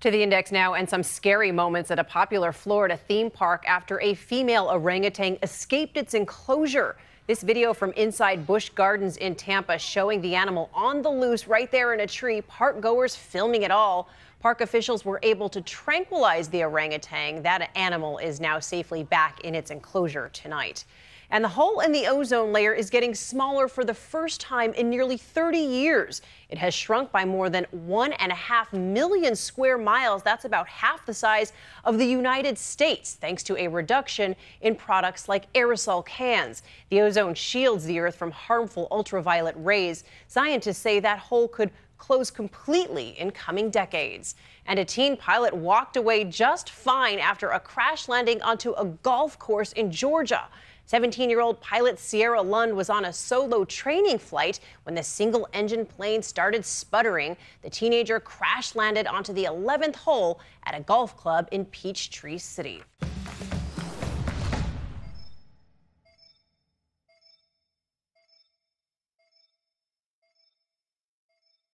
To the index now, and some scary moments at a popular Florida theme park after a female orangutan escaped its enclosure. This video from inside Busch Gardens in Tampa showing the animal on the loose right there in a tree, park goers filming it all. Park officials were able to tranquilize the orangutan. That animal is now safely back in its enclosure tonight. And the hole in the ozone layer is getting smaller for the first time in nearly 30 years. It has shrunk by more than one and a half million square miles. That's about half the size of the United States, thanks to a reduction in products like aerosol cans. The ozone shields the Earth from harmful ultraviolet rays. Scientists say that hole could close completely in coming decades. And a teen pilot walked away just fine after a crash landing onto a golf course in Georgia. 17 year old pilot Sierra Lund was on a solo training flight when the single engine plane started sputtering. The teenager crash landed onto the 11th hole at a golf club in Peachtree City.